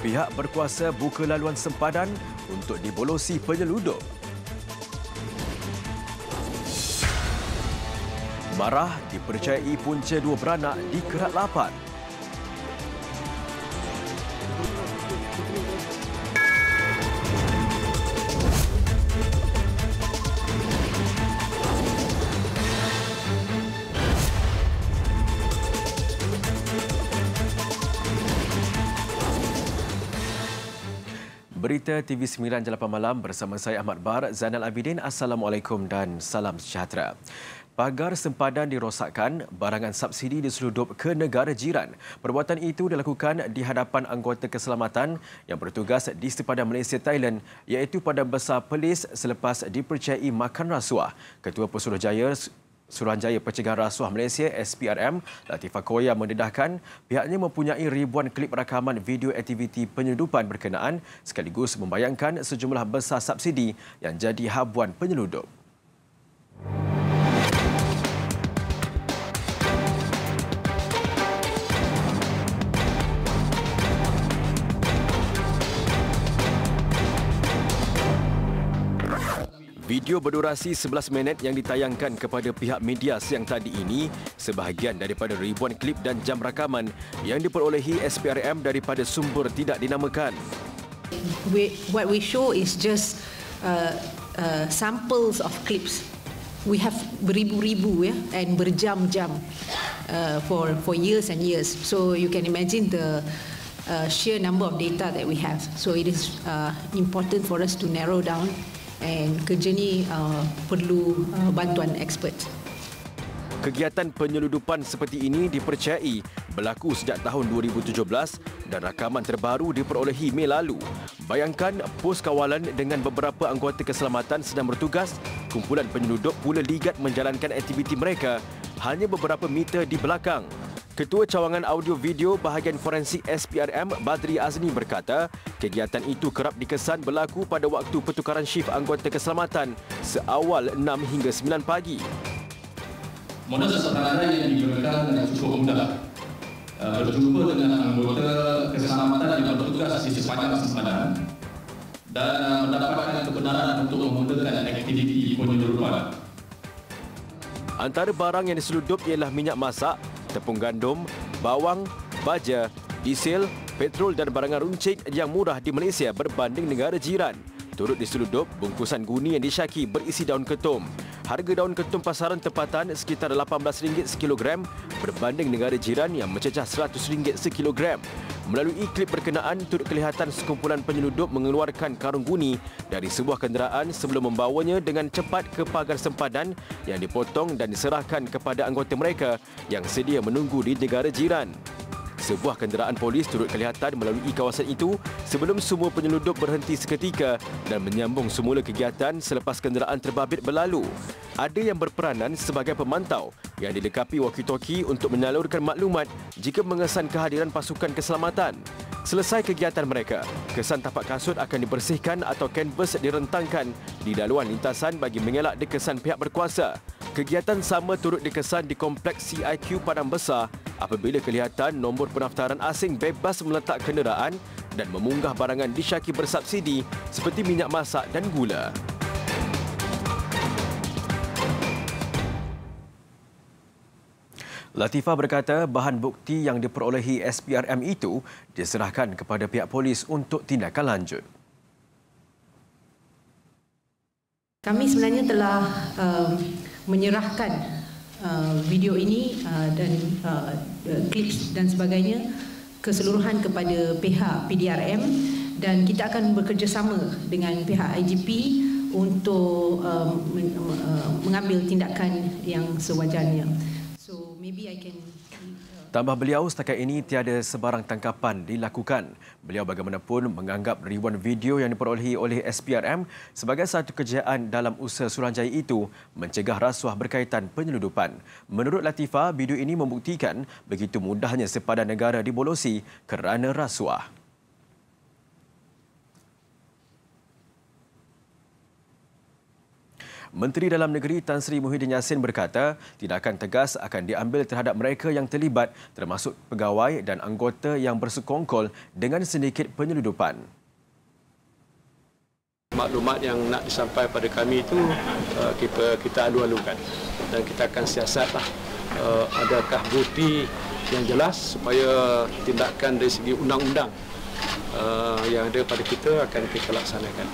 pihak berkuasa buka laluan sempadan untuk dibolosi penyeludup. Marah dipercayai punca dua beranak di Kerat Lapan. Berita TV9 Jalapan Malam bersama saya Ahmad Bar, Zainal Abidin. Assalamualaikum dan salam sejahtera. Pagar sempadan dirosakkan, barangan subsidi diseludup ke negara jiran. Perbuatan itu dilakukan di hadapan anggota keselamatan yang bertugas di sepadan Malaysia Thailand iaitu pada Besar Pelis selepas dipercayai makan rasuah. Ketua Pesuruhjaya Suruhanjaya Pencegahan Rasuah Malaysia SPRM Latifah Koya mendedahkan pihaknya mempunyai ribuan klip rakaman video aktiviti penyeludupan berkenaan sekaligus membayangkan sejumlah besar subsidi yang jadi habuan penyeludup. Video berdurasi 11 minit yang ditayangkan kepada pihak media siang tadi ini sebahagian daripada ribuan klip dan jam rakaman yang diperolehi SPRM daripada sumber tidak dinamakan. We, what we show is just uh, uh, samples of clips. We have beribu-ribu ya and berjam-jam uh, for for years and years. So you can imagine the uh, sheer number of data that we have. So it is uh, important for us to narrow down and kerja ni uh, perlu uh, bantuan expert. Kegiatan penyeludupan seperti ini dipercayai berlaku sejak tahun 2017 dan rakaman terbaru diperolehi Mei lalu. Bayangkan pos kawalan dengan beberapa anggota keselamatan sedang bertugas, kumpulan penyeludup pula ligat menjalankan aktiviti mereka hanya beberapa meter di belakang. Ketua Cawangan Audio Video Bahagian Forensik SPRM Badri Azni berkata, kegiatan itu kerap dikesan berlaku pada waktu pertukaran shift anggota keselamatan seawal 6 hingga 9 pagi. Modal sederhana yang digunakan cukup mudah. Uh, berjumpa dengan anggota keselamatan yang bertugas di sepanjang sempadan dan uh, mendapatkan kebenaran untuk memudahkan aktiviti penyeludupan. Antara barang yang diseludup ialah minyak masak, tepung gandum, bawang, baja, diesel, petrol dan barangan runcit yang murah di Malaysia berbanding negara jiran. Turut diseludup bungkusan guni yang disyaki berisi daun ketum. Harga daun ketum pasaran tempatan sekitar RM18 sekilogram berbanding negara jiran yang mencecah RM100 sekilogram. Melalui klip berkenaan, turut kelihatan sekumpulan penyeludup mengeluarkan karung guni dari sebuah kenderaan sebelum membawanya dengan cepat ke pagar sempadan yang dipotong dan diserahkan kepada anggota mereka yang sedia menunggu di negara jiran. Sebuah kenderaan polis turut kelihatan melalui kawasan itu sebelum semua penyeludup berhenti seketika dan menyambung semula kegiatan selepas kenderaan terbabit berlalu. Ada yang berperanan sebagai pemantau yang dilengkapi walkie-talkie untuk menyalurkan maklumat jika mengesan kehadiran pasukan keselamatan. Selesai kegiatan mereka, kesan tapak kasut akan dibersihkan atau kanvas direntangkan di daluan lintasan bagi mengelak dekesan pihak berkuasa. Kegiatan sama turut dikesan di Kompleks CIQ Padang Besar apabila kelihatan nombor pendaftaran asing bebas meletak kenderaan dan memunggah barangan disyaki bersubsidi seperti minyak masak dan gula. Latifah berkata bahan bukti yang diperolehi SPRM itu diserahkan kepada pihak polis untuk tindakan lanjut. Kami sebenarnya telah uh, menyerahkan uh, video ini uh, dan uh, clips dan sebagainya keseluruhan kepada pihak PDRM dan kita akan bekerjasama dengan pihak IGP untuk uh, mengambil tindakan yang sewajarnya. Maybe I can Tambah beliau, setakat ini tiada sebarang tangkapan dilakukan. Beliau bagaimanapun menganggap ribuan video yang diperolehi oleh SPRM sebagai satu kejayaan dalam usaha Suruhanjaya itu mencegah rasuah berkaitan penyeludupan. Menurut Latifah, video ini membuktikan begitu mudahnya sepadan negara dibolosi kerana rasuah. Menteri Dalam Negeri Tan Sri Muhyiddin Yassin berkata tindakan tegas akan diambil terhadap mereka yang terlibat termasuk pegawai dan anggota yang bersekongkol dengan sindiket penyeludupan. Maklumat yang nak disampaikan pada kami itu uh, kita kita alu-alukan dan kita akan siasatlah uh, adakah bukti yang jelas supaya tindakan dari segi undang-undang uh, yang ada pada kita akan kita laksanakan.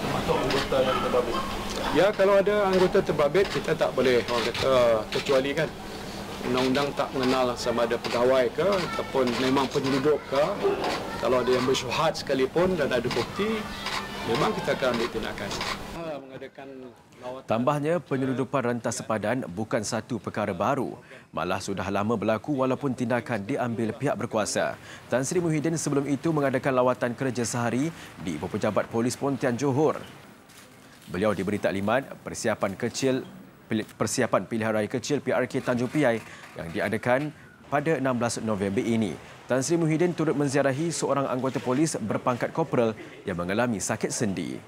Termasuk anggota yang terbabit. Ya, kalau ada anggota terbabit, kita tak boleh orang kata kecuali kan. Undang-undang tak mengenal sama ada pegawai ke ataupun memang penyelundup ke. Kalau ada yang bersyuhad sekalipun dan ada bukti, memang kita akan ambil tindakan. Tambahnya, penyelundupan rentas sepadan bukan satu perkara baru. Malah sudah lama berlaku walaupun tindakan diambil pihak berkuasa. Tan Sri Muhyiddin sebelum itu mengadakan lawatan kerja sehari di Pejabat Polis Pontian Johor. Beliau diberi taklimat persiapan kecil persiapan pilihan raya kecil PRK Tanjung Piai yang diadakan pada 16 November ini. Tan Sri Muhyiddin turut menziarahi seorang anggota polis berpangkat korporal yang mengalami sakit sendi.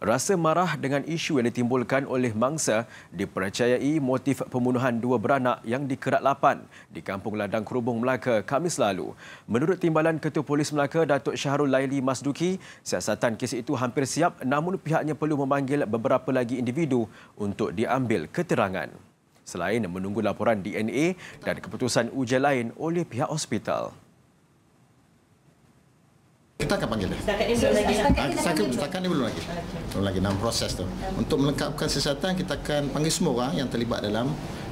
Rasa marah dengan isu yang ditimbulkan oleh mangsa dipercayai motif pembunuhan dua beranak yang dikerat lapan di Kampung Ladang Kerubung Melaka Kamis lalu. Menurut Timbalan Ketua Polis Melaka Datuk Syahrul Laili Masduki, siasatan kes itu hampir siap namun pihaknya perlu memanggil beberapa lagi individu untuk diambil keterangan. Selain menunggu laporan DNA dan keputusan ujian lain oleh pihak hospital. Kita akan panggil dia. Setakat ini belum lagi. Setakat, setakat ini belum lagi. Belum lagi dalam proses tu. Untuk melengkapkan siasatan, kita akan panggil semua orang yang terlibat dalam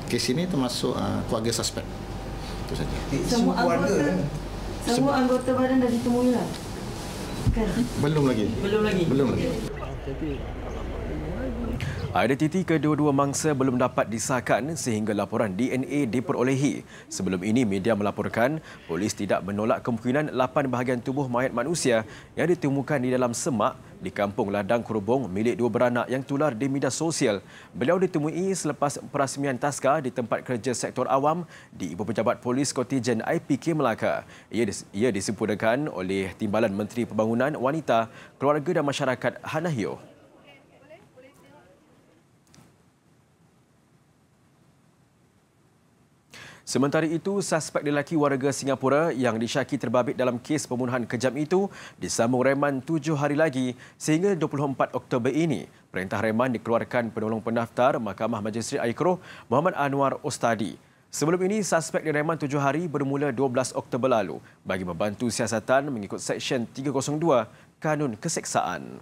kes ini termasuk uh, keluarga suspek. Itu saja. Semua anggota, semua anggota badan dah ditemui lah. Kan? Belum lagi. Belum lagi. Belum lagi. Identiti kedua-dua mangsa belum dapat disahkan sehingga laporan DNA diperolehi. Sebelum ini, media melaporkan polis tidak menolak kemungkinan lapan bahagian tubuh mayat manusia yang ditemukan di dalam semak di kampung Ladang Kurubong milik dua beranak yang tular di media sosial. Beliau ditemui selepas perasmian taska di tempat kerja sektor awam di Ibu Pejabat Polis Kontijen IPK Melaka. Ia, ia disempurnakan oleh Timbalan Menteri Pembangunan Wanita, Keluarga dan Masyarakat Hanahio. Sementara itu, suspek lelaki warga Singapura yang disyaki terbabit dalam kes pembunuhan kejam itu disambung reman tujuh hari lagi sehingga 24 Oktober ini. Perintah reman dikeluarkan penolong pendaftar Mahkamah Majistret Aikro Muhammad Anwar Ostadi. Sebelum ini, suspek direman tujuh hari bermula 12 Oktober lalu bagi membantu siasatan mengikut Seksyen 302 Kanun Keseksaan.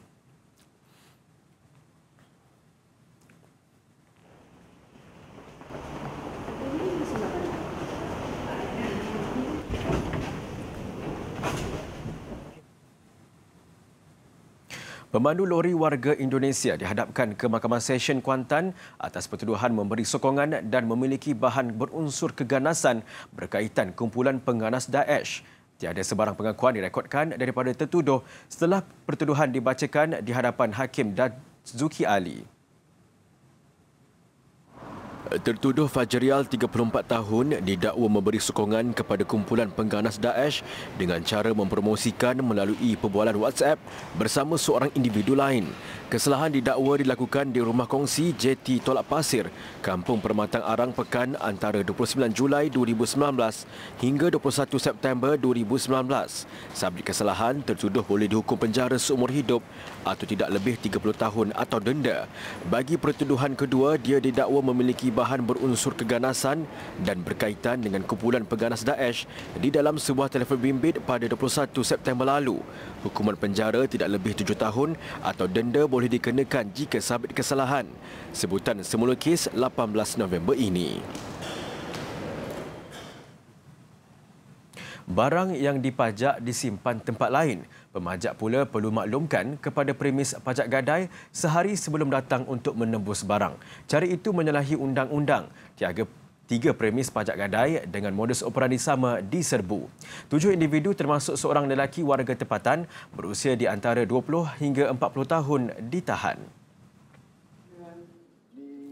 Pemandu lori warga Indonesia dihadapkan ke Mahkamah Session Kuantan atas pertuduhan memberi sokongan dan memiliki bahan berunsur keganasan berkaitan kumpulan pengganas Daesh. Tiada sebarang pengakuan direkodkan daripada tertuduh setelah pertuduhan dibacakan di hadapan Hakim Dazuki Ali. Tertuduh Fajrial 34 tahun didakwa memberi sokongan kepada kumpulan pengganas Daesh dengan cara mempromosikan melalui perbualan WhatsApp bersama seorang individu lain. Kesalahan didakwa dilakukan di rumah kongsi JT Tolak Pasir, Kampung Permatang Arang Pekan antara 29 Julai 2019 hingga 21 September 2019. Sabit kesalahan, tertuduh boleh dihukum penjara seumur hidup atau tidak lebih 30 tahun atau denda. Bagi pertuduhan kedua, dia didakwa memiliki bahan berunsur keganasan dan berkaitan dengan kumpulan peganas Daesh di dalam sebuah telefon bimbit pada 21 September lalu. Hukuman penjara tidak lebih 7 tahun atau denda boleh dikenakan jika sabit kesalahan. Sebutan semula kes 18 November ini. Barang yang dipajak disimpan tempat lain. Pemajak pula perlu maklumkan kepada premis pajak gadai sehari sebelum datang untuk menembus barang. Cara itu menyalahi undang-undang. Tiaga Tiga premis pajak gadai dengan modus operandi sama diserbu. Tujuh individu termasuk seorang lelaki warga tempatan berusia di antara 20 hingga 40 tahun ditahan.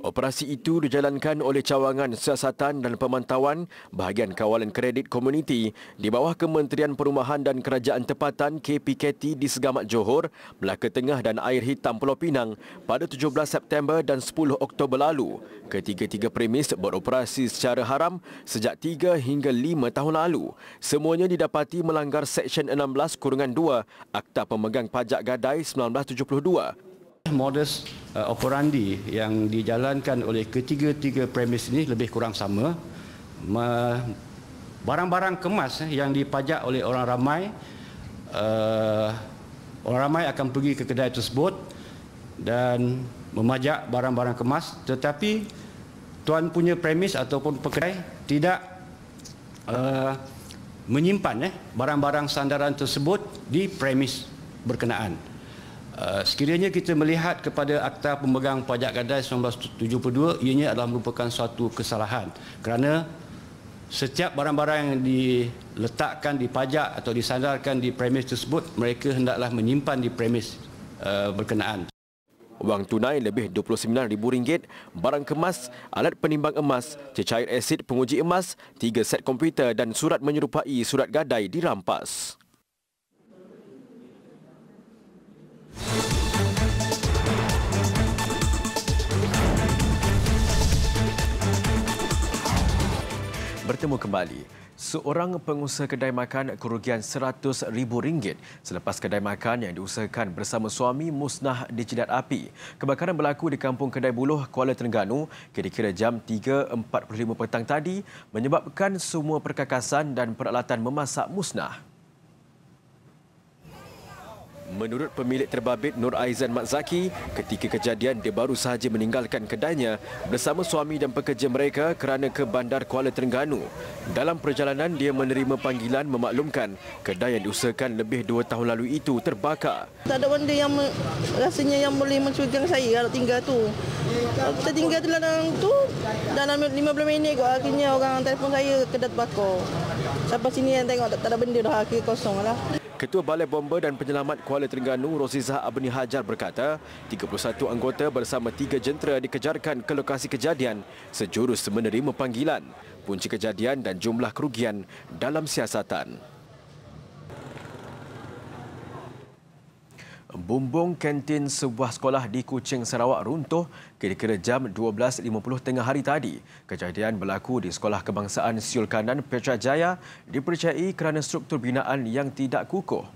Operasi itu dijalankan oleh cawangan siasatan dan pemantauan bahagian kawalan kredit komuniti di bawah Kementerian Perumahan dan Kerajaan Tempatan KPKT di Segamat Johor, Melaka Tengah dan Air Hitam Pulau Pinang pada 17 September dan 10 Oktober lalu. Ketiga-tiga premis beroperasi secara haram sejak 3 hingga 5 tahun lalu. Semuanya didapati melanggar Seksyen 16 Kurungan 2 Akta Pemegang Pajak Gadai 1972 modus uh, operandi yang dijalankan oleh ketiga-tiga premis ini lebih kurang sama. Barang-barang kemas yang dipajak oleh orang ramai, uh, orang ramai akan pergi ke kedai tersebut dan memajak barang-barang kemas tetapi tuan punya premis ataupun pekedai tidak uh, menyimpan eh, barang-barang sandaran tersebut di premis berkenaan. Uh, sekiranya kita melihat kepada Akta Pemegang Pajak Gadai 1972, ianya adalah merupakan suatu kesalahan kerana setiap barang-barang yang diletakkan di pajak atau disandarkan di premis tersebut, mereka hendaklah menyimpan di premis uh, berkenaan. Wang tunai lebih RM29,000, barang kemas, alat penimbang emas, cecair asid penguji emas, tiga set komputer dan surat menyerupai surat gadai dirampas. Bertemu kembali. Seorang pengusaha kedai makan kerugian RM100,000 selepas kedai makan yang diusahakan bersama suami musnah di jidat api. Kebakaran berlaku di kampung Kedai Buluh, Kuala Terengganu kira-kira jam 3.45 petang tadi menyebabkan semua perkakasan dan peralatan memasak musnah. Menurut pemilik terbabit Nur Aizan Mat Zaki, ketika kejadian dia baru sahaja meninggalkan kedainya bersama suami dan pekerja mereka kerana ke Bandar Kuala Terengganu. Dalam perjalanan, dia menerima panggilan memaklumkan kedai yang diusahakan lebih dua tahun lalu itu terbakar. Tak ada benda yang rasanya yang boleh mencurigakan saya kalau tinggal tu. Kita tinggal di dalam tu, dalam 15 minit kok akhirnya orang telefon saya kedai terbakar. Sampai sini yang tengok tak, ada benda dah, akhir kosong lah. Ketua Balai Bomba dan Penyelamat Kuala Terengganu, Rosizah Abni Hajar berkata, 31 anggota bersama tiga jentera dikejarkan ke lokasi kejadian sejurus menerima panggilan, punca kejadian dan jumlah kerugian dalam siasatan. Bumbung kantin sebuah sekolah di Kuching, Sarawak runtuh kira-kira jam 12.50 tengah hari tadi. Kejadian berlaku di Sekolah Kebangsaan Siul Kanan Petra Jaya dipercayai kerana struktur binaan yang tidak kukuh.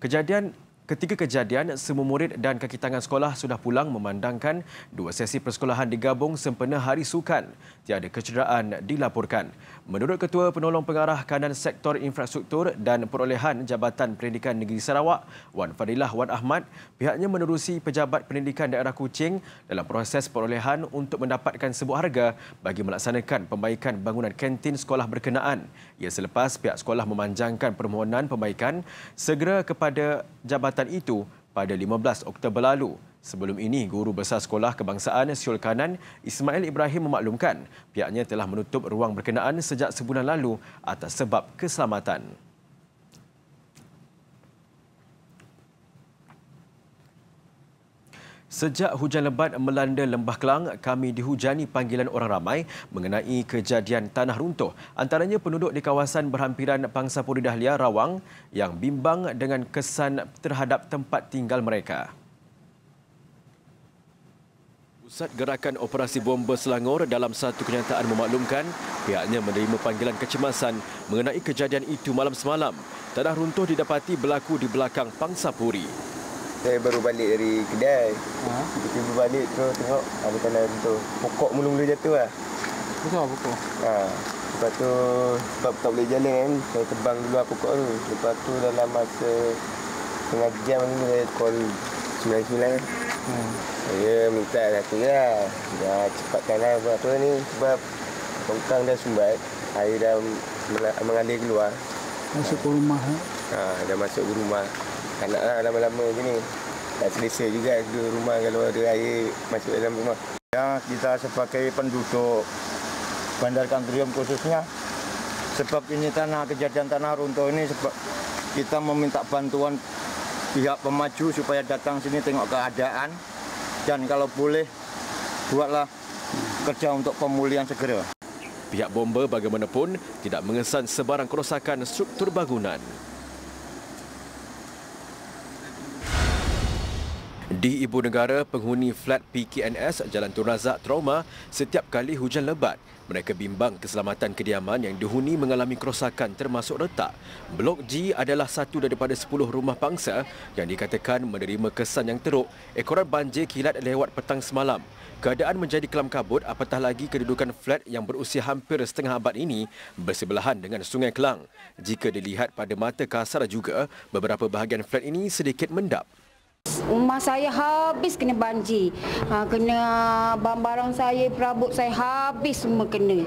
Kejadian Ketika kejadian, semua murid dan kaki tangan sekolah sudah pulang memandangkan dua sesi persekolahan digabung sempena Hari Sukan. Tiada kecederaan dilaporkan. Menurut Ketua Penolong Pengarah Kanan Sektor Infrastruktur dan Perolehan Jabatan Pendidikan Negeri Sarawak, Wan Fadilah Wan Ahmad, pihaknya menerusi Pejabat Pendidikan Daerah Kuching dalam proses perolehan untuk mendapatkan sebuah harga bagi melaksanakan pembaikan bangunan kantin sekolah berkenaan. Ia selepas pihak sekolah memanjangkan permohonan pembaikan segera kepada Jabatan kesempatan itu pada 15 Oktober lalu. Sebelum ini, Guru Besar Sekolah Kebangsaan Siul Kanan Ismail Ibrahim memaklumkan pihaknya telah menutup ruang berkenaan sejak sebulan lalu atas sebab keselamatan. Sejak hujan lebat melanda Lembah Kelang, kami dihujani panggilan orang ramai mengenai kejadian tanah runtuh. Antaranya penduduk di kawasan berhampiran Pangsapuri Dahlia, Rawang yang bimbang dengan kesan terhadap tempat tinggal mereka. Pusat Gerakan Operasi Bomba Selangor dalam satu kenyataan memaklumkan pihaknya menerima panggilan kecemasan mengenai kejadian itu malam semalam. Tanah runtuh didapati berlaku di belakang Pangsapuri saya baru balik dari kedai. Ha? Tiba-tiba balik tu tengok ada tanah tu. Pokok mula-mula jatuh lah. Besar pokok? Ha. Lepas tu sebab tak boleh jalan kan. Saya tebang dulu lah pokok tu. Lepas tu dalam masa setengah jam ni saya call 99 hmm. Saya minta satu lah. Ya, cepatkanlah apa ni. Sebab tongkang dah sumbat. Air dah mengalir keluar. Masuk ke rumah? Ha? ha dah masuk ke rumah tak nak lah lama-lama macam ni. Tak selesa juga ke rumah kalau ada air masuk dalam rumah. Ya, kita sebagai penduduk Bandar Kantrium khususnya sebab ini tanah kejadian tanah runtuh ini sebab kita meminta bantuan pihak pemaju supaya datang sini tengok keadaan dan kalau boleh buatlah kerja untuk pemulihan segera. Pihak bomba bagaimanapun tidak mengesan sebarang kerosakan struktur bangunan. Di ibu negara, penghuni flat PKNS Jalan Tun Razak trauma setiap kali hujan lebat. Mereka bimbang keselamatan kediaman yang dihuni mengalami kerosakan termasuk retak. Blok G adalah satu daripada 10 rumah pangsa yang dikatakan menerima kesan yang teruk ekoran banjir kilat lewat petang semalam. Keadaan menjadi kelam kabut apatah lagi kedudukan flat yang berusia hampir setengah abad ini bersebelahan dengan Sungai Kelang. Jika dilihat pada mata kasar juga, beberapa bahagian flat ini sedikit mendap. Rumah saya habis kena banjir. Ha, kena barang-barang saya, perabot saya habis semua kena.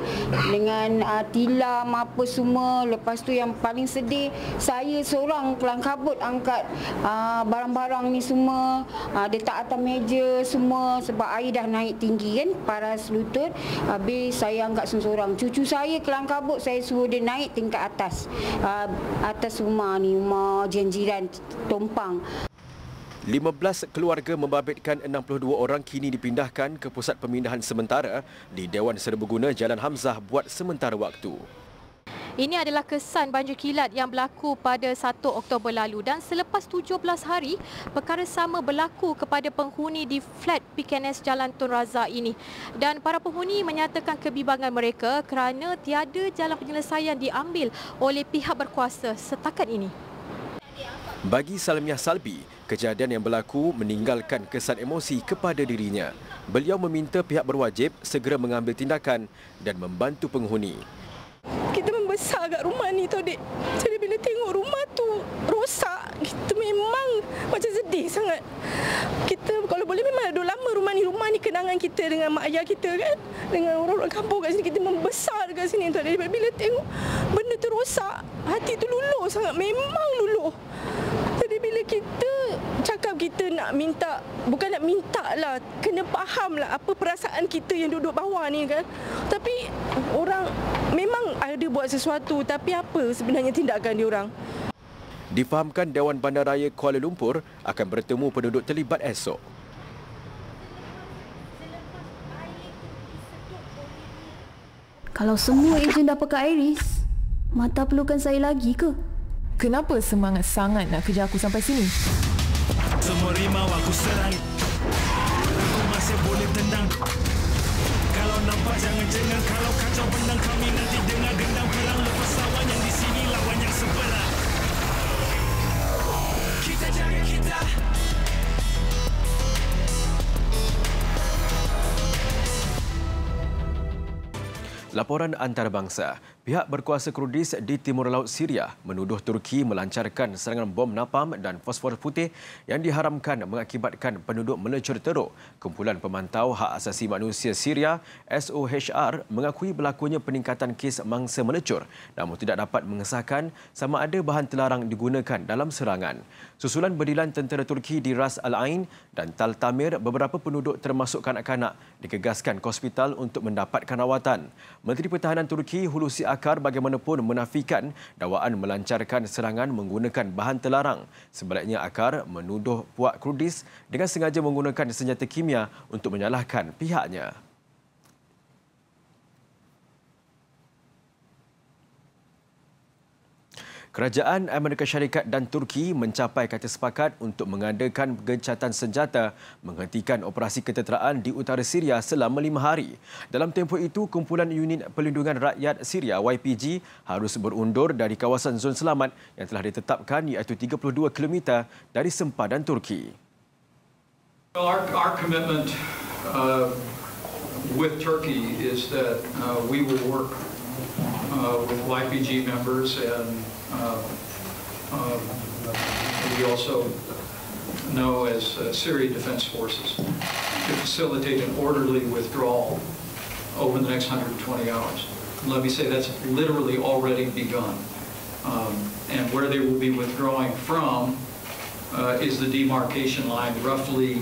Dengan uh, tilam apa semua. Lepas tu yang paling sedih, saya seorang kelang kabut angkat uh, barang-barang ni semua. Uh, letak atas meja semua sebab air dah naik tinggi kan. Paras lutut. Habis saya angkat seorang. Cucu saya kelang kabut, saya suruh dia naik tingkat atas. Uh, atas rumah ni, rumah jiran-jiran Tompang. 15 keluarga membabitkan 62 orang kini dipindahkan ke pusat pemindahan sementara di Dewan Serbaguna Jalan Hamzah buat sementara waktu. Ini adalah kesan banjir kilat yang berlaku pada 1 Oktober lalu dan selepas 17 hari, perkara sama berlaku kepada penghuni di flat PKNS Jalan Tun Razak ini. Dan para penghuni menyatakan kebimbangan mereka kerana tiada jalan penyelesaian diambil oleh pihak berkuasa setakat ini. Bagi Salmiah Salbi, kejadian yang berlaku meninggalkan kesan emosi kepada dirinya. Beliau meminta pihak berwajib segera mengambil tindakan dan membantu penghuni. Kita membesar kat rumah ni tu, Dik. Jadi bila tengok rumah tu rosak, kita memang macam sedih sangat. Kita kalau boleh memang dah lama rumah ni, rumah ni kenangan kita dengan mak ayah kita kan. Dengan orang-orang kampung kat sini, kita membesar kat sini tu. Jadi bila tengok benda tu rosak, hati tu luluh sangat. Memang luluh. Jadi bila kita cakap kita nak minta, bukan nak minta lah, kena faham lah apa perasaan kita yang duduk bawah ni kan. Tapi orang memang ada buat sesuatu, tapi apa sebenarnya tindakan dia orang? Difahamkan Dewan Bandaraya Kuala Lumpur akan bertemu penduduk terlibat esok. Kalau semua ejen dah pakai Iris, Mata perlukan saya lagi ke? Kenapa semangat sangat nak kerja aku sampai sini? Semua rimau aku serang Aku masih boleh tendang Kalau nampak jangan cengang Kalau kacau pendang kami nanti dengar gendang perang Lepas lawan yang di sini lawan yang sebelah. Kita jaga kita. Laporan antarabangsa. Pihak berkuasa Kurdis di Timur Laut Syria menuduh Turki melancarkan serangan bom napam dan fosfor putih yang diharamkan mengakibatkan penduduk melecur teruk. Kumpulan Pemantau Hak Asasi Manusia Syria SOHR mengakui berlakunya peningkatan kes mangsa melecur namun tidak dapat mengesahkan sama ada bahan terlarang digunakan dalam serangan. Susulan berdilan tentera Turki di Ras Al Ain dan Tal Tamir beberapa penduduk termasuk kanak-kanak dikegaskan ke hospital untuk mendapatkan rawatan. Menteri Pertahanan Turki Hulusi Akar bagaimanapun menafikan dakwaan melancarkan serangan menggunakan bahan terlarang. Sebaliknya Akar menuduh puak Kurdis dengan sengaja menggunakan senjata kimia untuk menyalahkan pihaknya. Kerajaan Amerika Syarikat dan Turki mencapai kata sepakat untuk mengadakan gencatan senjata menghentikan operasi ketenteraan di utara Syria selama lima hari. Dalam tempoh itu, kumpulan unit pelindungan rakyat Syria YPG harus berundur dari kawasan zon selamat yang telah ditetapkan iaitu 32 km dari sempadan Turki. Well, our, our commitment uh, with Turkey is that uh, we will work with YPG members and uh, um, we also know as uh, Syria Defense Forces to facilitate an orderly withdrawal over the next 120 hours. Let me say that's literally already begun. Um, and where they will be withdrawing from uh, is the demarcation line, roughly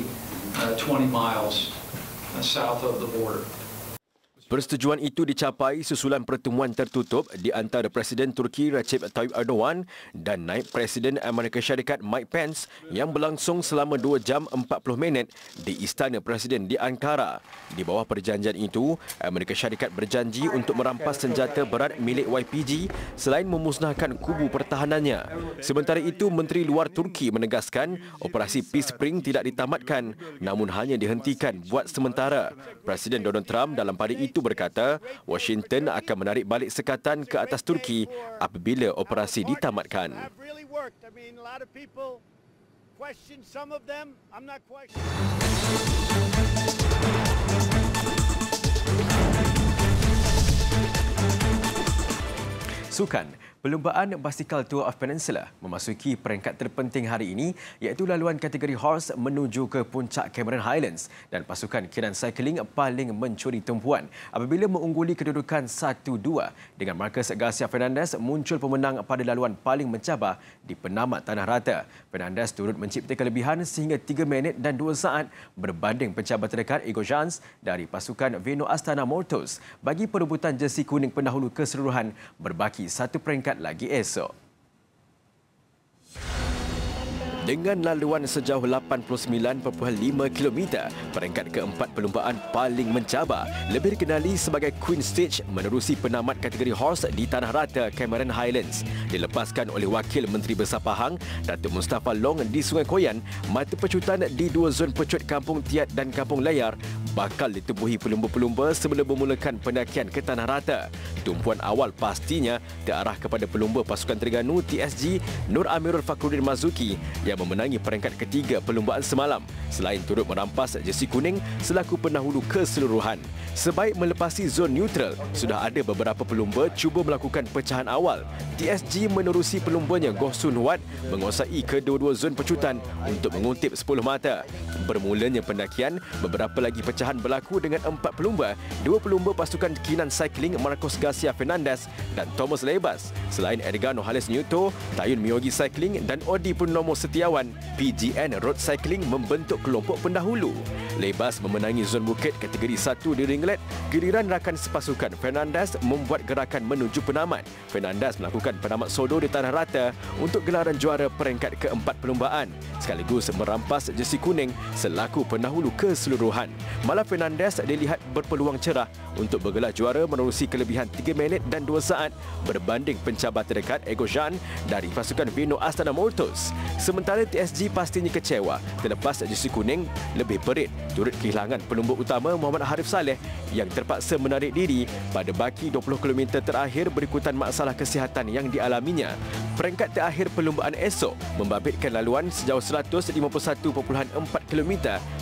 uh, 20 miles uh, south of the border. Persetujuan itu dicapai susulan pertemuan tertutup di antara Presiden Turki Recep Tayyip Erdogan dan Naib Presiden Amerika Syarikat Mike Pence yang berlangsung selama 2 jam 40 minit di Istana Presiden di Ankara. Di bawah perjanjian itu, Amerika Syarikat berjanji untuk merampas senjata berat milik YPG selain memusnahkan kubu pertahanannya. Sementara itu, Menteri Luar Turki menegaskan operasi Peace Spring tidak ditamatkan namun hanya dihentikan buat sementara. Presiden Donald Trump dalam pada itu berkata Washington akan menarik balik sekatan ke atas Turki apabila operasi ditamatkan. Sukan Perlumbaan Basikal Tour of Peninsula memasuki peringkat terpenting hari ini iaitu laluan kategori horse menuju ke puncak Cameron Highlands dan pasukan Kiran Cycling paling mencuri tumpuan apabila mengungguli kedudukan 1-2 dengan Marcus Garcia Fernandez muncul pemenang pada laluan paling mencabar di penamat Tanah Rata. Fernandez turut mencipta kelebihan sehingga 3 minit dan 2 saat berbanding pencabar terdekat Ego Jans dari pasukan Veno Astana Mortos bagi perebutan jersey kuning pendahulu keseluruhan berbaki satu peringkat dekat lagi esok. Dengan laluan sejauh 89.5 km, peringkat keempat perlumbaan paling mencabar lebih dikenali sebagai Queen Stage menerusi penamat kategori horse di Tanah Rata Cameron Highlands. Dilepaskan oleh Wakil Menteri Besar Pahang, Datuk Mustafa Long di Sungai Koyan, mata pecutan di dua zon pecut Kampung Tiat dan Kampung Layar bakal ditubuhi pelumba-pelumba sebelum memulakan pendakian ke Tanah Rata. Tumpuan awal pastinya terarah kepada pelumba pasukan Terengganu TSG Nur Amirul Fakruddin Mazuki yang memenangi peringkat ketiga perlumbaan semalam selain turut merampas jersey kuning selaku pendahulu keseluruhan. Sebaik melepasi zon neutral, sudah ada beberapa pelumba cuba melakukan pecahan awal. TSG menerusi pelumbanya Goh Sun Huat menguasai kedua-dua zon pecutan untuk menguntip 10 mata. Bermulanya pendakian, beberapa lagi pecahan berlaku dengan empat pelumba, dua pelumba pasukan Kinan Cycling Marcos Garcia Fernandez dan Thomas Lebas. Selain Edgar Nohales Newto, Tayun Miyogi Cycling dan Odi Purnomo Setiawan, PGN Road Cycling membentuk kelompok pendahulu. Lebas memenangi zon bukit kategori 1 di ring England, giliran rakan sepasukan Fernandez membuat gerakan menuju penamat. Fernandez melakukan penamat solo di tanah rata untuk gelaran juara peringkat keempat perlumbaan sekaligus merampas jersey kuning selaku pendahulu keseluruhan. Malah Fernandez dilihat berpeluang cerah untuk bergelar juara menerusi kelebihan 3 minit dan 2 saat berbanding pencabar terdekat Ego Jean dari pasukan Vino Astana Mortos. Sementara TSG pastinya kecewa terlepas jersey kuning lebih perit turut kehilangan pelumba utama Muhammad Harif Saleh yang terpaksa menarik diri pada baki 20 km terakhir berikutan masalah kesihatan yang dialaminya. Peringkat terakhir perlumbaan esok membabitkan laluan sejauh 151.4 km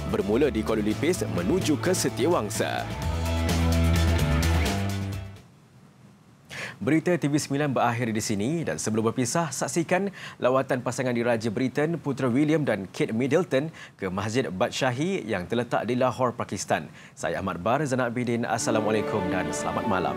bermula di Kuala Lipis menuju ke Setiawangsa. Berita TV9 berakhir di sini dan sebelum berpisah, saksikan lawatan pasangan diraja Britain Putera William dan Kate Middleton ke Masjid Badshahi yang terletak di Lahore, Pakistan. Saya Ahmad Bar, Zanab Bidin. Assalamualaikum dan selamat malam.